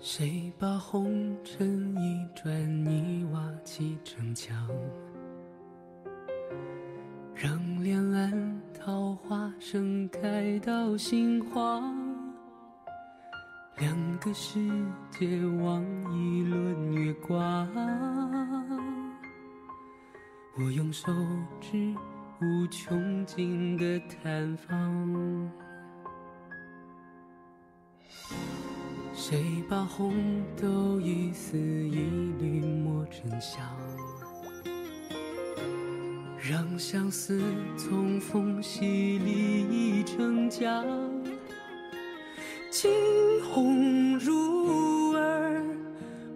谁把红尘一砖一瓦砌成墙？让两岸桃花盛开到心慌。两个世界望一轮月光。我用手指无穷尽的探访。谁把红豆一丝一缕磨成香？让相思从缝隙里溢成江。惊鸿入耳，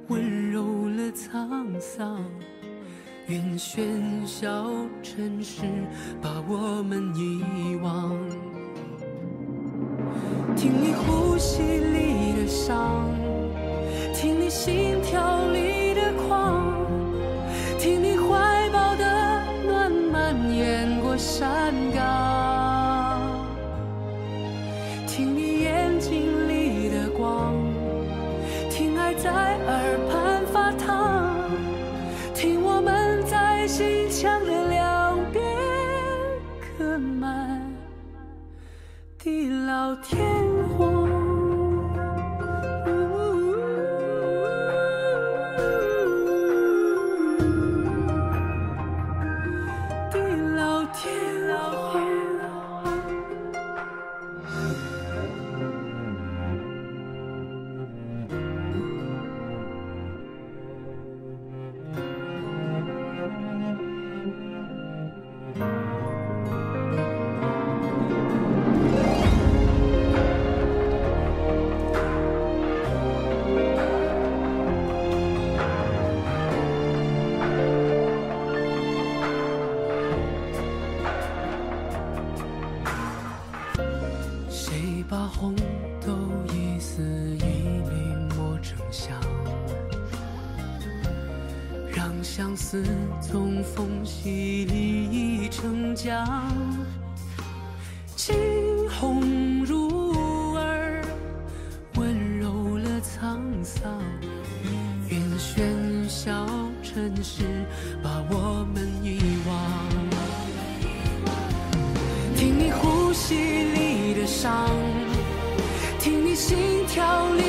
温柔了沧桑。愿喧嚣尘世把我们遗忘。听你呼吸里的伤，听你心跳里的狂，听你怀抱的暖蔓延过山岗，老天荒。地老天荒。想？让相思从缝隙里溢成浆。惊鸿入耳，温柔了沧桑。愿喧嚣尘世把我们遗忘。听你呼吸里的伤，听你心跳里